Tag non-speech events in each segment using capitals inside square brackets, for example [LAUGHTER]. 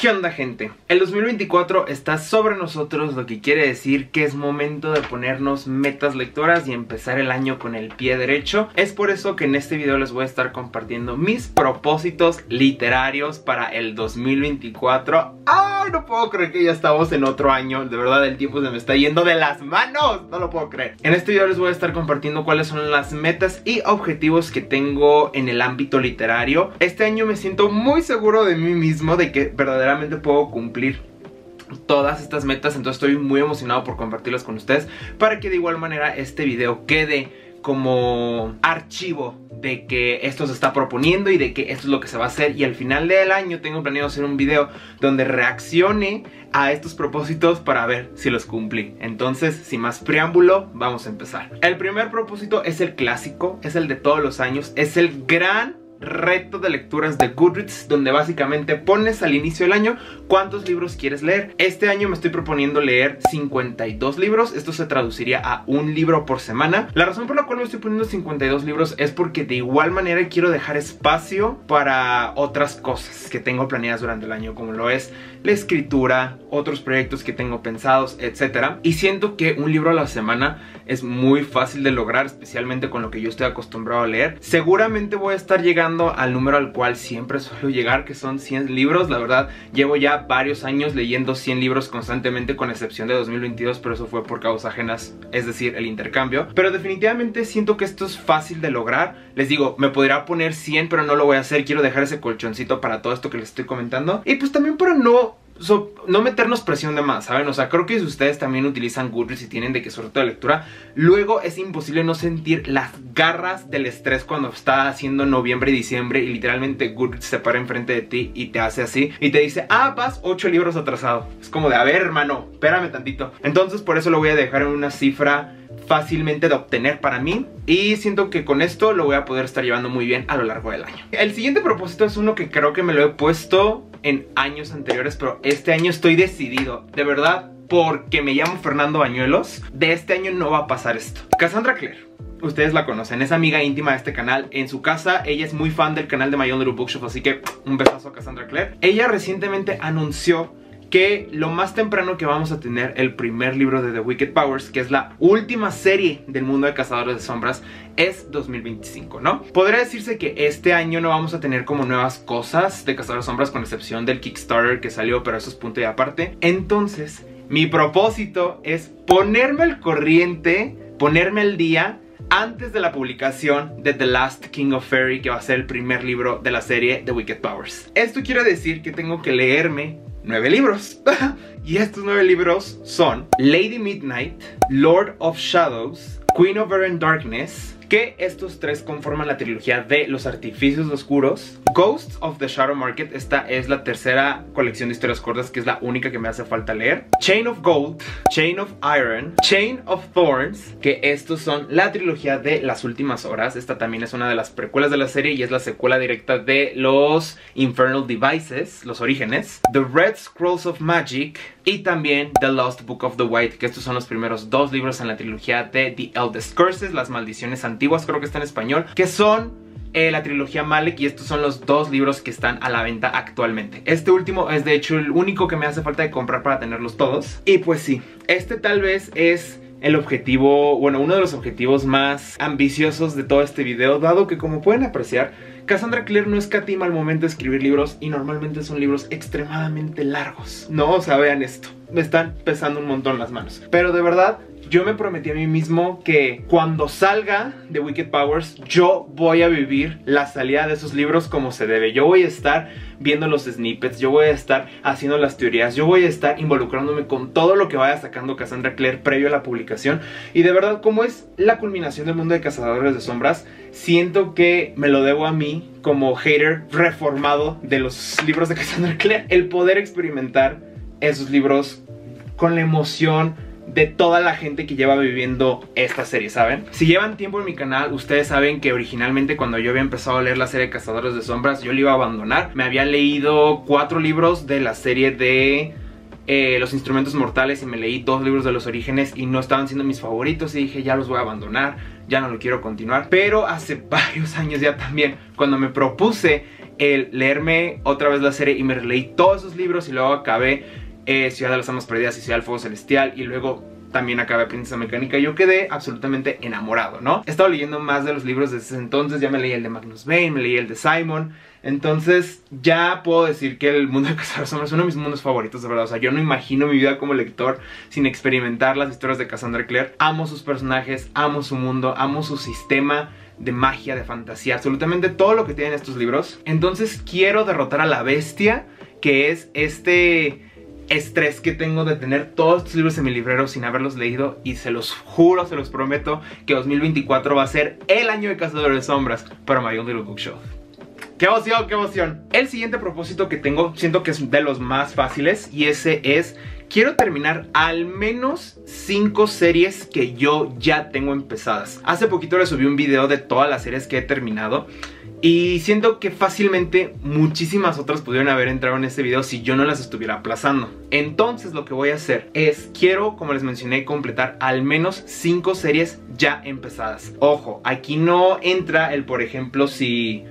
¿Qué onda gente? El 2024 está sobre nosotros, lo que quiere decir que es momento de ponernos metas lectoras y empezar el año con el pie derecho. Es por eso que en este video les voy a estar compartiendo mis propósitos literarios para el 2024. No puedo creer que ya estamos en otro año, de verdad el tiempo se me está yendo de las manos, no lo puedo creer. En este video les voy a estar compartiendo cuáles son las metas y objetivos que tengo en el ámbito literario. Este año me siento muy seguro de mí mismo, de que verdaderamente puedo cumplir todas estas metas entonces estoy muy emocionado por compartirlas con ustedes para que de igual manera este video quede como archivo de que esto se está proponiendo y de que esto es lo que se va a hacer y al final del año tengo planeado hacer un video donde reaccione a estos propósitos para ver si los cumplí. Entonces, sin más preámbulo, vamos a empezar. El primer propósito es el clásico, es el de todos los años, es el gran reto de lecturas de Goodreads donde básicamente pones al inicio del año cuántos libros quieres leer. Este año me estoy proponiendo leer 52 libros, esto se traduciría a un libro por semana. La razón por la cual me estoy poniendo 52 libros es porque de igual manera quiero dejar espacio para otras cosas que tengo planeadas durante el año como lo es la escritura, otros proyectos que tengo pensados, etc. Y siento que un libro a la semana es muy fácil de lograr, especialmente con lo que yo estoy acostumbrado a leer. Seguramente voy a estar llegando al número al cual siempre suelo llegar, que son 100 libros. La verdad, llevo ya varios años leyendo 100 libros constantemente, con excepción de 2022, pero eso fue por causas ajenas, es decir, el intercambio. Pero definitivamente siento que esto es fácil de lograr. Les digo, me podría poner 100, pero no lo voy a hacer. Quiero dejar ese colchoncito para todo esto que les estoy comentando. Y pues también para no no meternos presión de más, ¿saben? O sea, creo que si ustedes también utilizan Goodreads y tienen de que todo de lectura, luego es imposible no sentir las garras del estrés cuando está haciendo noviembre y diciembre y literalmente Goodreads se para enfrente de ti y te hace así y te dice, ah, vas 8 libros atrasado. Es como de, a ver, hermano, espérame tantito. Entonces por eso lo voy a dejar en una cifra fácilmente de obtener para mí y siento que con esto lo voy a poder estar llevando muy bien a lo largo del año. El siguiente propósito es uno que creo que me lo he puesto en años anteriores, pero este año estoy decidido, de verdad, porque me llamo Fernando Bañuelos, de este año no va a pasar esto. Cassandra Clare. Ustedes la conocen, es amiga íntima de este canal En su casa, ella es muy fan del canal de My Little Bookshop Así que un besazo a Cassandra Clare Ella recientemente anunció que lo más temprano que vamos a tener el primer libro de The Wicked Powers, que es la última serie del mundo de Cazadores de Sombras, es 2025, ¿no? Podría decirse que este año no vamos a tener como nuevas cosas de Cazadores de Sombras con excepción del Kickstarter que salió, pero eso es punto y aparte. Entonces, mi propósito es ponerme al corriente, ponerme al día antes de la publicación de The Last King of Fairy, que va a ser el primer libro de la serie The Wicked Powers. Esto quiere decir que tengo que leerme nueve libros. [LAUGHS] y estos nueve libros son Lady Midnight, Lord of Shadows, Queen of Darkness, que estos tres conforman la trilogía de Los Artificios Oscuros. Ghosts of the Shadow Market, esta es la tercera colección de historias cortas que es la única que me hace falta leer. Chain of Gold, Chain of Iron, Chain of Thorns, que estos son la trilogía de Las Últimas Horas. Esta también es una de las precuelas de la serie y es la secuela directa de los Infernal Devices, los orígenes. The Red Scrolls of Magic y también The Lost Book of the White, que estos son los primeros dos libros en la trilogía de The Eldest Curses, las maldiciones antiguas creo que está en español, que son eh, la trilogía Malek y estos son los dos libros que están a la venta actualmente. Este último es de hecho el único que me hace falta de comprar para tenerlos todos. Y pues sí, este tal vez es el objetivo, bueno, uno de los objetivos más ambiciosos de todo este video, dado que como pueden apreciar, Cassandra Clare no escatima al momento de escribir libros y normalmente son libros extremadamente largos. No, o sea, vean esto, me están pesando un montón las manos. Pero de verdad, yo me prometí a mí mismo que cuando salga de Wicked Powers, yo voy a vivir la salida de esos libros como se debe. Yo voy a estar viendo los snippets, yo voy a estar haciendo las teorías, yo voy a estar involucrándome con todo lo que vaya sacando Cassandra Clare previo a la publicación. Y de verdad, como es la culminación del mundo de Cazadores de Sombras, siento que me lo debo a mí como hater reformado de los libros de Cassandra Clare. El poder experimentar esos libros con la emoción, de toda la gente que lleva viviendo esta serie, ¿saben? Si llevan tiempo en mi canal, ustedes saben que originalmente cuando yo había empezado a leer la serie Cazadores de Sombras, yo la iba a abandonar. Me había leído cuatro libros de la serie de eh, Los Instrumentos Mortales y me leí dos libros de los orígenes y no estaban siendo mis favoritos y dije ya los voy a abandonar, ya no lo quiero continuar. Pero hace [LAUGHS] varios años ya también, cuando me propuse el leerme otra vez la serie y me leí todos esos libros y luego acabé eh, Ciudad de las Almas Perdidas y Ciudad del Fuego Celestial y luego también acabé Princesa Mecánica, yo quedé absolutamente enamorado, ¿no? He estado leyendo más de los libros desde ese entonces, ya me leí el de Magnus Bane, me leí el de Simon, entonces ya puedo decir que el mundo de Cassandra es uno de mis mundos favoritos, de verdad. O sea, yo no imagino mi vida como lector sin experimentar las historias de Cassandra Clare. Amo sus personajes, amo su mundo, amo su sistema de magia, de fantasía, absolutamente todo lo que tienen estos libros. Entonces quiero derrotar a la bestia, que es este estrés que tengo de tener todos estos libros en mi librero sin haberlos leído y se los juro, se los prometo que 2024 va a ser el año de Cazadores de Sombras para My Own Little Bookshelf. ¡Qué emoción, qué emoción! El siguiente propósito que tengo, siento que es de los más fáciles y ese es, quiero terminar al menos 5 series que yo ya tengo empezadas. Hace poquito les subí un video de todas las series que he terminado y siento que fácilmente muchísimas otras pudieron haber entrado en este video si yo no las estuviera aplazando. Entonces lo que voy a hacer es, quiero, como les mencioné, completar al menos 5 series ya empezadas. Ojo, aquí no entra el, por ejemplo, si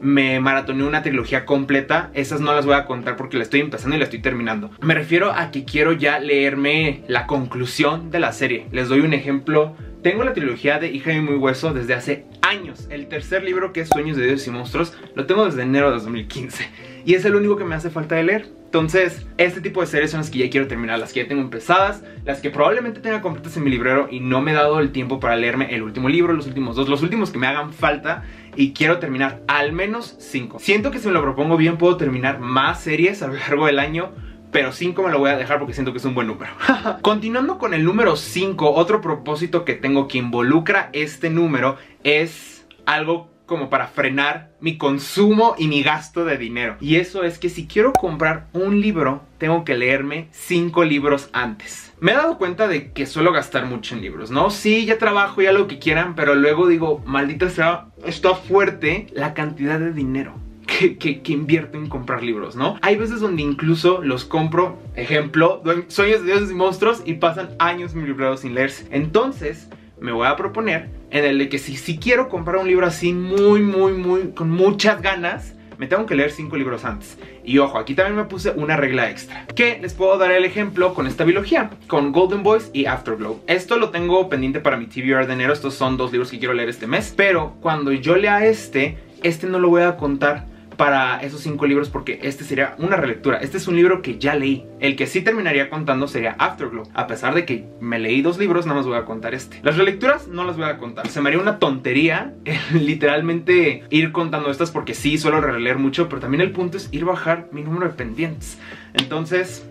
me maratoné una trilogía completa. Esas no las voy a contar porque la estoy empezando y la estoy terminando. Me refiero a que quiero ya leerme la conclusión de la serie. Les doy un ejemplo. Tengo la trilogía de Hija de Muy Hueso desde hace años. El tercer libro, que es Sueños de Dios y Monstruos, lo tengo desde enero de 2015. Y es el único que me hace falta de leer. Entonces, este tipo de series son las que ya quiero terminar, las que ya tengo empezadas, las que probablemente tenga completas en mi librero y no me he dado el tiempo para leerme el último libro, los últimos dos, los últimos que me hagan falta y quiero terminar al menos cinco. Siento que si me lo propongo bien puedo terminar más series a lo largo del año, pero 5 me lo voy a dejar porque siento que es un buen número. [LAUGHS] Continuando con el número 5, otro propósito que tengo que involucra este número es algo como para frenar mi consumo y mi gasto de dinero. Y eso es que si quiero comprar un libro, tengo que leerme 5 libros antes. Me he dado cuenta de que suelo gastar mucho en libros, ¿no? Sí, ya trabajo, ya lo que quieran, pero luego digo, maldita sea, está fuerte la cantidad de dinero. Que, invierto en comprar libros, ¿no? Hay veces donde incluso los compro, ejemplo, Sueños de Dioses y Monstruos y pasan años mi librero sin leerse. Entonces, me voy a proponer en el de que si, si quiero comprar un libro así muy, muy, muy, con muchas ganas, me tengo que leer 5 libros antes. Y ojo, aquí también me puse una regla extra. Que les puedo dar el ejemplo con esta biología, con Golden Boys y Afterglow. Esto lo tengo pendiente para mi TBR de enero, estos son dos libros que quiero leer este mes. Pero cuando yo lea este, este no lo voy a contar para esos cinco libros porque este sería una relectura. Este es un libro que ya leí. El que sí terminaría contando sería Afterglow. A pesar de que me leí dos libros, nada más voy a contar este. Las relecturas no las voy a contar. Se me haría una tontería [LAUGHS] literalmente ir contando estas porque sí suelo releer mucho, pero también el punto es ir bajar mi número de pendientes. Entonces,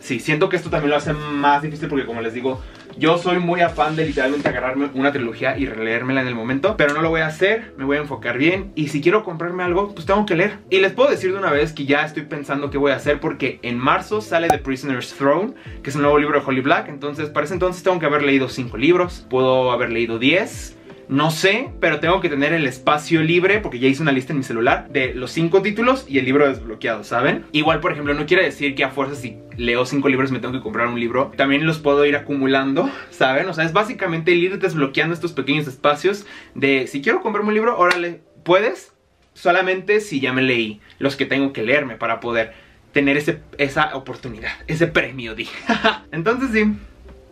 sí, siento que esto también lo hace más difícil porque como les digo, yo soy muy afán de literalmente agarrarme una trilogía y releérmela en el momento, pero no lo voy a hacer, me voy a enfocar bien y si quiero comprarme algo, pues tengo que leer. Y les puedo decir de una vez que ya estoy pensando qué voy a hacer porque en marzo sale The Prisoner's Throne, que es un nuevo libro de Holly Black, entonces para ese entonces tengo que haber leído 5 libros, puedo haber leído 10 no sé, pero tengo que tener el espacio libre, porque ya hice una lista en mi celular, de los cinco títulos y el libro desbloqueado, ¿saben? Igual, por ejemplo, no quiere decir que a fuerza si leo cinco libros me tengo que comprar un libro. También los puedo ir acumulando, ¿saben? O sea, es básicamente ir desbloqueando estos pequeños espacios de si quiero comprarme un libro, órale, ¿puedes? Solamente si ya me leí los que tengo que leerme para poder tener ese, esa oportunidad, ese premio, dije. [LAUGHS] Entonces sí,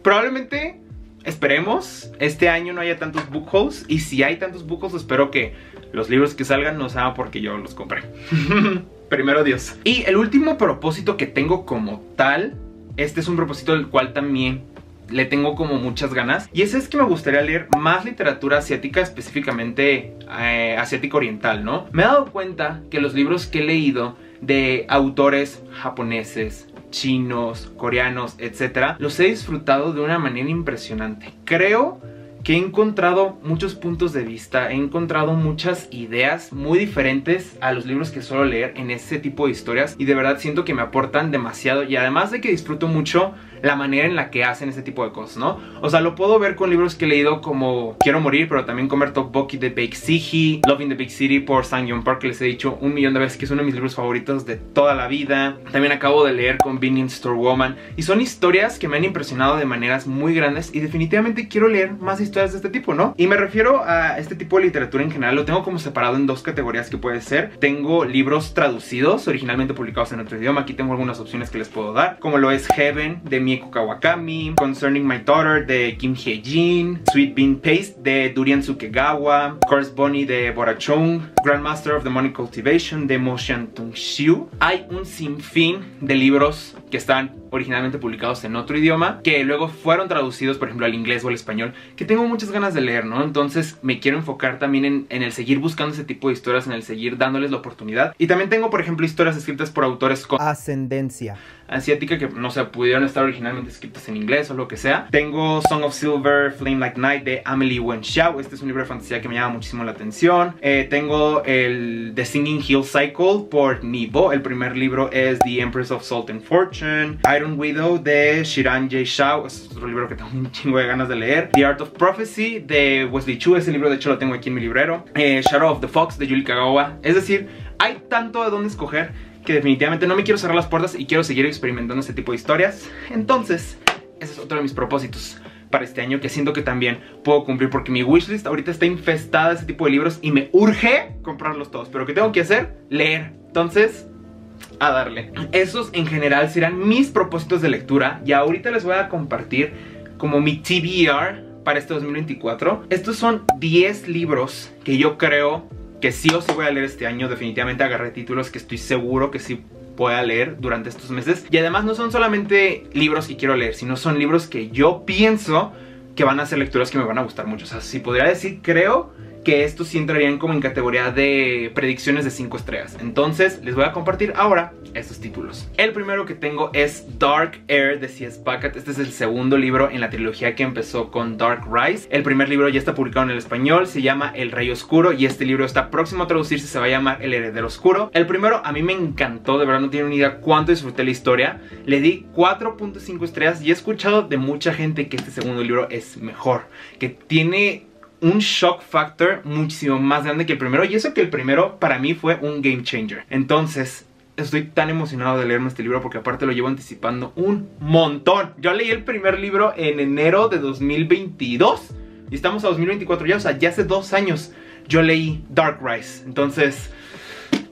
probablemente Esperemos este año no haya tantos book hauls y si hay tantos book hauls espero que los libros que salgan no sean porque yo los compré. [LAUGHS] Primero Dios. Y el último propósito que tengo como tal, este es un propósito del cual también le tengo como muchas ganas y ese es que me gustaría leer más literatura asiática, específicamente eh, asiática oriental, ¿no? Me he dado cuenta que los libros que he leído de autores japoneses, chinos, coreanos, etcétera, los he disfrutado de una manera impresionante. Creo que he encontrado muchos puntos de vista, he encontrado muchas ideas muy diferentes a los libros que suelo leer en ese tipo de historias y de verdad siento que me aportan demasiado y además de que disfruto mucho la manera en la que hacen ese tipo de cosas, ¿no? O sea, lo puedo ver con libros que he leído como Quiero morir, pero también Bertolt Bucky de Big City, Loving the Big City por Sang Young Park, que les he dicho un millón de veces que es uno de mis libros favoritos de toda la vida. También acabo de leer Convenience Store Woman y son historias que me han impresionado de maneras muy grandes y definitivamente quiero leer más historias de este tipo, ¿no? Y me refiero a este tipo de literatura en general, lo tengo como separado en dos categorías que puede ser. Tengo libros traducidos, originalmente publicados en otro idioma, aquí tengo algunas opciones que les puedo dar, como lo es Heaven de Mieko Kawakami, Concerning My Daughter de Kim Hye-jin, Sweet Bean Paste de Durian Tsukegawa, Course Bonnie de Bora Chung, Grandmaster of the Money Cultivation de Mo Tung-xiu. Hay un sinfín de libros que están originalmente publicados en otro idioma, que luego fueron traducidos, por ejemplo, al inglés o al español, que tengo muchas ganas de leer, ¿no? Entonces me quiero enfocar también en, en, el seguir buscando ese tipo de historias, en el seguir dándoles la oportunidad. Y también tengo, por ejemplo, historias escritas por autores con ascendencia asiática que, no sé, pudieron estar originalmente escritas en inglés o lo que sea. Tengo Song of Silver, Flame Like Night de Amelie Wen Xiao. Este es un libro de fantasía que me llama muchísimo la atención. Eh, tengo el The Singing Hill Cycle por Nibo. El primer libro es The Empress of Salt and Fortune. Iron Widow de Shiran J. Shao. es otro libro que tengo un chingo de ganas de leer. The Art of Prophecy de Wesley Chu. Ese libro de hecho lo tengo aquí en mi librero. Eh, Shadow of the Fox de Yuri Kagawa. Es decir, hay tanto de dónde escoger que definitivamente no me quiero cerrar las puertas y quiero seguir experimentando este tipo de historias. Entonces, ese es otro de mis propósitos para este año que siento que también puedo cumplir porque mi wishlist ahorita está infestada de ese tipo de libros y me urge comprarlos todos. Pero ¿qué tengo que hacer? Leer. Entonces, a darle. Esos en general serán mis propósitos de lectura y ahorita les voy a compartir como mi TBR para este 2024. Estos son 10 libros que yo creo que sí o sí voy a leer este año. Definitivamente agarré títulos que estoy seguro que sí pueda leer durante estos meses. Y además no son solamente libros que quiero leer, sino son libros que yo pienso que van a ser lecturas que me van a gustar mucho. O sea, si podría decir, creo que estos sí entrarían como en categoría de predicciones de 5 estrellas. Entonces, les voy a compartir ahora estos títulos. El primero que tengo es Dark Air de C.S. Packet. Este es el segundo libro en la trilogía que empezó con Dark Rise. El primer libro ya está publicado en el español, se llama El Rey Oscuro y este libro está próximo a traducirse, se va a llamar El Heredero Oscuro. El primero a mí me encantó, de verdad no tienen ni idea cuánto disfruté la historia. Le di 4.5 estrellas y he escuchado de mucha gente que este segundo libro es mejor, que tiene un shock factor muchísimo más grande que el primero. Y eso que el primero para mí fue un game changer. Entonces, estoy tan emocionado de leerme este libro porque aparte lo llevo anticipando un montón. Yo leí el primer libro en enero de 2022 y estamos a 2024 ya, o sea, ya hace dos años yo leí Dark Rise. Entonces,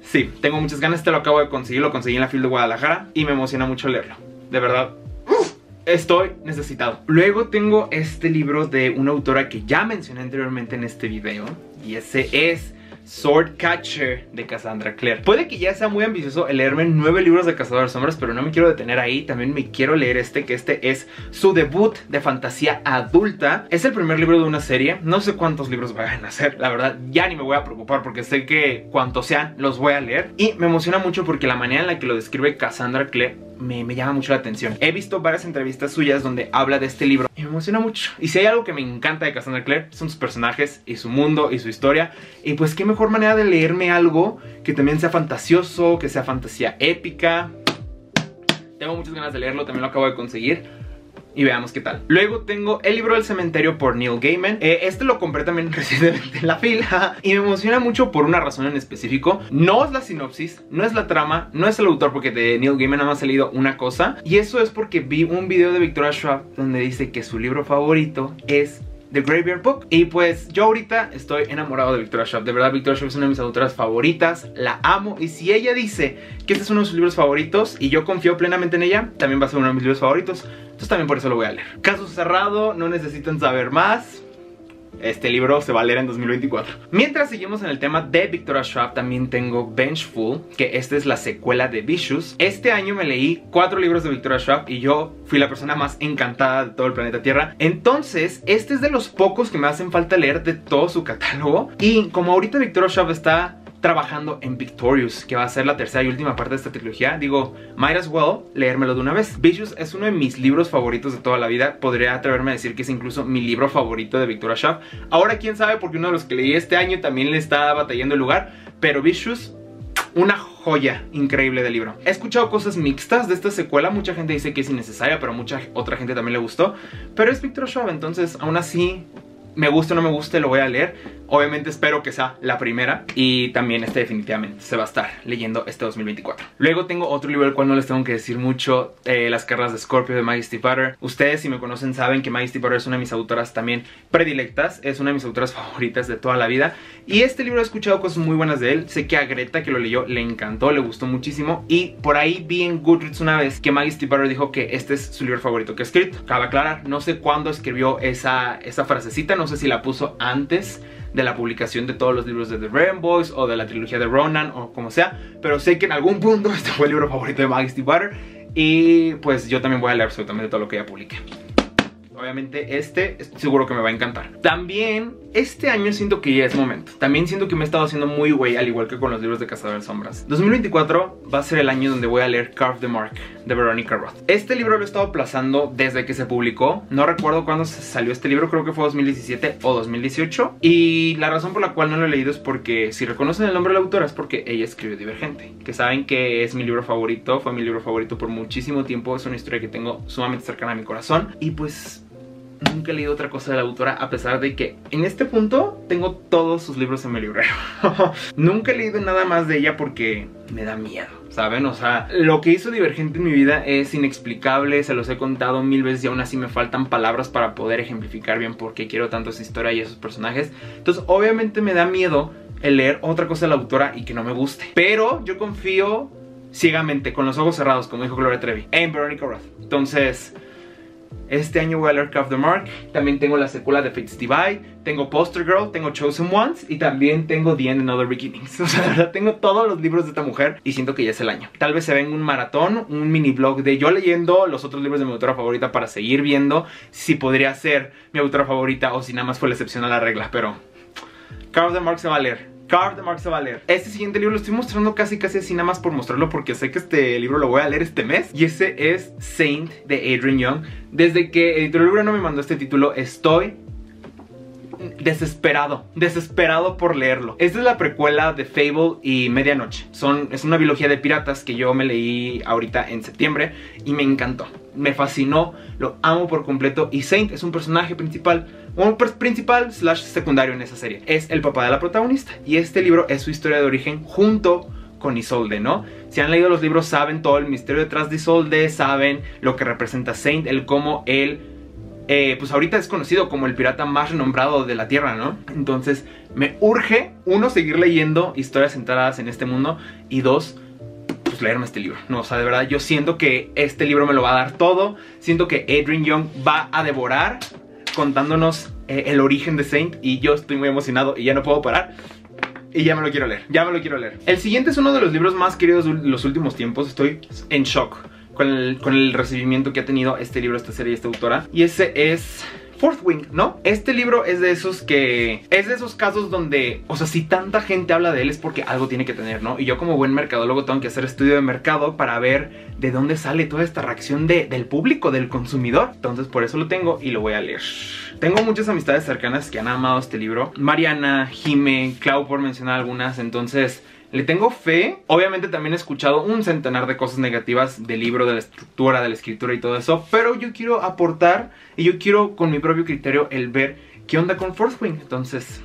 sí, tengo muchas ganas, te lo acabo de conseguir, lo conseguí en la fila de Guadalajara y me emociona mucho leerlo. De verdad, estoy necesitado. Luego tengo este libro de una autora que ya mencioné anteriormente en este video y ese es Swordcatcher de Cassandra Clare. Puede que ya sea muy ambicioso leerme nueve libros de Cazador de Sombras, pero no me quiero detener ahí. También me quiero leer este, que este es su debut de fantasía adulta. Es el primer libro de una serie. No sé cuántos libros vayan a ser, la verdad, ya ni me voy a preocupar porque sé que cuantos sean, los voy a leer. Y me emociona mucho porque la manera en la que lo describe Cassandra Clare me, llama mucho la atención. He visto varias entrevistas suyas donde habla de este libro y me emociona mucho. Y si hay algo que me encanta de Cassandra Clare, son sus personajes y su mundo y su historia. Y pues qué mejor manera de leerme algo que también sea fantasioso, que sea fantasía épica. Tengo muchas ganas de leerlo, también lo acabo de conseguir y veamos qué tal. Luego tengo El libro del cementerio por Neil Gaiman. Eh, este lo compré también [LAUGHS] recientemente en la fila y me emociona mucho por una razón en específico. No es la sinopsis, no es la trama, no es el autor porque de Neil Gaiman nada más ha leído una cosa y eso es porque vi un video de Victoria Schwab donde dice que su libro favorito es The Graveyard Book. Y pues yo ahorita estoy enamorado de Victoria Schwab. De verdad, Victoria Schwab es una de mis autoras favoritas. La amo. Y si ella dice que este es uno de sus libros favoritos y yo confío plenamente en ella, también va a ser uno de mis libros favoritos. Entonces también por eso lo voy a leer. Caso cerrado, no necesitan saber más este libro se va a leer en 2024. Mientras seguimos en el tema de Victoria Schwab, también tengo Vengeful, que esta es la secuela de Vicious. Este año me leí cuatro libros de Victoria Schwab y yo fui la persona más encantada de todo el planeta Tierra. Entonces, este es de los pocos que me hacen falta leer de todo su catálogo. Y como ahorita Victoria Schwab está trabajando en Victorious, que va a ser la tercera y última parte de esta trilogía, digo, might as well leérmelo de una vez. Vicious es uno de mis libros favoritos de toda la vida, podría atreverme a decir que es incluso mi libro favorito de Victoria Schaff. Ahora quién sabe, porque uno de los que leí este año también le está batallando el lugar, pero Vicious una joya increíble de libro. He escuchado cosas mixtas de esta secuela, mucha gente dice que es innecesaria, pero mucha otra gente también le gustó. Pero es Victor Schwab, entonces aún así me gusta o no me guste, lo voy a leer. Obviamente espero que sea la primera y también este definitivamente se va a estar leyendo este 2024. Luego tengo otro libro del cual no les tengo que decir mucho, eh, Las carreras de Scorpio de Maggie Butter. Ustedes si me conocen saben que Maggie Butter es una de mis autoras también predilectas, es una de mis autoras favoritas de toda la vida y este libro he escuchado cosas muy buenas de él. Sé que a Greta que lo leyó le encantó, le gustó muchísimo y por ahí vi en Goodreads una vez que Maggie Butter dijo que este es su libro favorito que ha escrito. Cabe aclarar, no sé cuándo escribió esa, esa frasecita, no sé si la puso antes de la publicación de todos los libros de The Raven Boys o de la trilogía de Ronan o como sea, pero sé que en algún punto [LAUGHS] este fue el libro favorito de Maggie Butter y pues yo también voy a leer absolutamente todo lo que ella publique. Obviamente este seguro que me va a encantar. También este año siento que ya es momento. También siento que me he estado haciendo muy güey, al igual que con los libros de Cazador de Sombras. 2024 va a ser el año donde voy a leer Carve the Mark de Veronica Roth. Este libro lo he estado aplazando desde que se publicó. No recuerdo cuándo salió este libro, creo que fue 2017 o 2018. Y la razón por la cual no lo he leído es porque si reconocen el nombre de la autora es porque ella escribió Divergente. Que saben que es mi libro favorito, fue mi libro favorito por muchísimo tiempo. Es una historia que tengo sumamente cercana a mi corazón. Y pues nunca he leído otra cosa de la autora a pesar de que en este punto tengo todos sus libros en mi librero. [LAUGHS] nunca he leído nada más de ella porque me da miedo, ¿saben? O sea, lo que hizo Divergente en mi vida es inexplicable, se los he contado mil veces y aún así me faltan palabras para poder ejemplificar bien por qué quiero tanto esa historia y esos personajes. Entonces, obviamente me da miedo el leer otra cosa de la autora y que no me guste. Pero yo confío ciegamente, con los ojos cerrados, como dijo Gloria Trevi, en Veronica Roth. Entonces, este año voy a leer Craft the Mark. También tengo la secuela de Fates Divide. Tengo Poster Girl, tengo Chosen Ones y también tengo The End and Other Beginnings. [LAUGHS] O sea, verdad tengo todos los libros de esta mujer y siento que ya es el año. Tal vez se venga un maratón, un mini blog de yo leyendo los otros libros de mi autora favorita para seguir viendo si podría ser mi autora favorita o si nada más fue la excepción a la regla. Pero Craft the Mark se va a leer. Card de Valer. Este siguiente libro lo estoy mostrando casi casi así nada más por mostrarlo porque sé que este libro lo voy a leer este mes. Y ese es Saint de Adrian Young. Desde que Editor Libro no me mandó este título estoy desesperado, desesperado por leerlo. Esta es la precuela de Fable y Medianoche. Son, es una biología de piratas que yo me leí ahorita en septiembre y me encantó. Me fascinó, lo amo por completo y Saint es un personaje principal, un principal slash secundario en esa serie. Es el papá de la protagonista y este libro es su historia de origen junto con Isolde, ¿no? Si han leído los libros saben todo el misterio detrás de Isolde, saben lo que representa Saint, el cómo él eh, pues ahorita es conocido como el pirata más renombrado de la Tierra, ¿no? Entonces me urge, uno, seguir leyendo historias centradas en este mundo y dos, pues leerme este libro. No, o sea, de verdad yo siento que este libro me lo va a dar todo, siento que Adrian Young va a devorar contándonos eh, el origen de Saint y yo estoy muy emocionado y ya no puedo parar. Y ya me lo quiero leer, ya me lo quiero leer. El siguiente es uno de los libros más queridos de los últimos tiempos, estoy en shock con el, recibimiento que ha tenido este libro, esta serie, esta autora. Y ese es Fourth Wing, ¿no? Este libro es de esos que... Es de esos casos donde... O sea, si tanta gente habla de él es porque algo tiene que tener, ¿no? Y yo como buen mercadólogo tengo que hacer estudio de mercado para ver de dónde sale toda esta reacción del público, del consumidor. Entonces por eso lo tengo y lo voy a leer. Tengo muchas amistades cercanas que han amado este libro. Mariana, Jime, Clau por mencionar algunas. Entonces le tengo fe. Obviamente también he escuchado un centenar de cosas negativas del libro, de la estructura, de la escritura y todo eso. Pero yo quiero aportar y yo quiero con mi propio criterio el ver qué onda con Fourth Wing. Entonces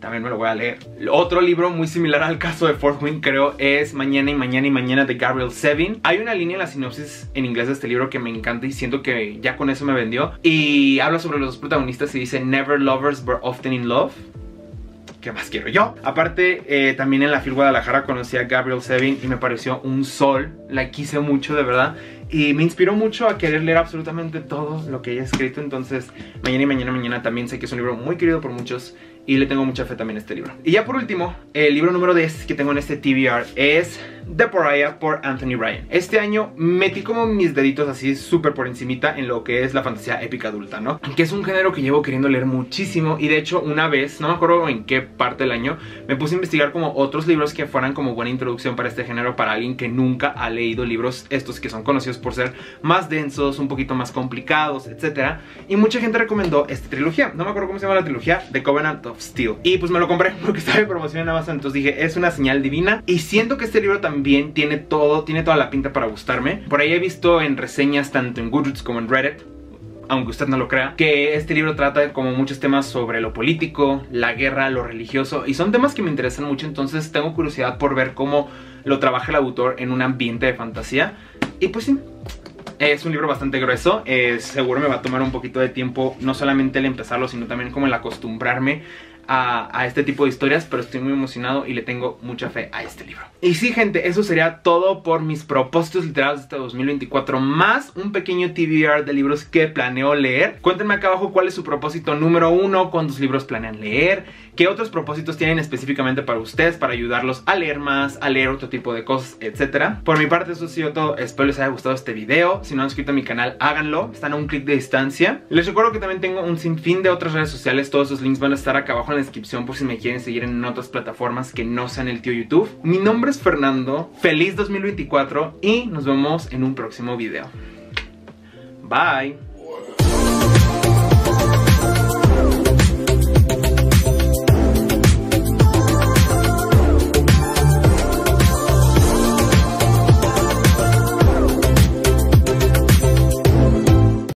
también me lo voy a leer. Otro libro muy similar al caso de Fourth Wing creo es Mañana y Mañana y Mañana de Gabriel Sevin. Hay una línea en la sinopsis en inglés de este libro que me encanta y siento que ya con eso me vendió. Y habla sobre los dos protagonistas y dice Never lovers but often in love. ¿Qué más quiero yo? Aparte, eh, también en la FIL Guadalajara conocí a Gabriel Sevin y me pareció un sol. La quise mucho, de verdad. Y me inspiró mucho a querer leer absolutamente todo lo que ella ha escrito. Entonces, mañana y mañana, mañana también sé que es un libro muy querido por muchos y le tengo mucha fe también a este libro. Y ya por último, el libro número 10 que tengo en este TBR es The Pariah por Anthony Ryan. Este año metí como mis deditos así súper por encimita en lo que es la fantasía épica adulta, ¿no? Que es un género que llevo queriendo leer muchísimo y de hecho una vez, no me acuerdo en qué parte del año, me puse a investigar como otros libros que fueran como buena introducción para este género para alguien que nunca ha leído libros estos que son conocidos por ser más densos, un poquito más complicados, etc. Y mucha gente recomendó esta trilogía. No me acuerdo cómo se llama la trilogía, The Covenant of Steel. Y pues me lo compré [LAUGHS] porque estaba en promoción en Amazon. Entonces dije, es una señal divina. Y siento que este libro también tiene todo, tiene toda la pinta para gustarme. Por ahí he visto en reseñas tanto en Goodreads como en Reddit aunque usted no lo crea, que este libro trata como muchos temas sobre lo político, la guerra, lo religioso, y son temas que me interesan mucho, entonces tengo curiosidad por ver cómo lo trabaja el autor en un ambiente de fantasía. Y pues sí, es un libro bastante grueso, eh, seguro me va a tomar un poquito de tiempo, no solamente el empezarlo, sino también como el acostumbrarme a, este tipo de historias, pero estoy muy emocionado y le tengo mucha fe a este libro. Y sí, gente, eso sería todo por mis propósitos literarios de este 2024, más un pequeño TBR de libros que planeo leer. Cuéntenme acá abajo cuál es su propósito número uno, cuántos libros planean leer, qué otros propósitos tienen específicamente para ustedes, para ayudarlos a leer más, a leer otro tipo de cosas, etc. Por mi parte, eso ha sido todo. Espero les haya gustado este video. Si no han suscrito a mi canal, háganlo. Están a un clic de distancia. Les recuerdo que también tengo un sinfín de otras redes sociales. Todos esos links van a estar acá abajo en la descripción por si me quieren seguir en otras plataformas que no sean el tío YouTube. Mi nombre es Fernando, feliz 2024 y nos vemos en un próximo video. Bye.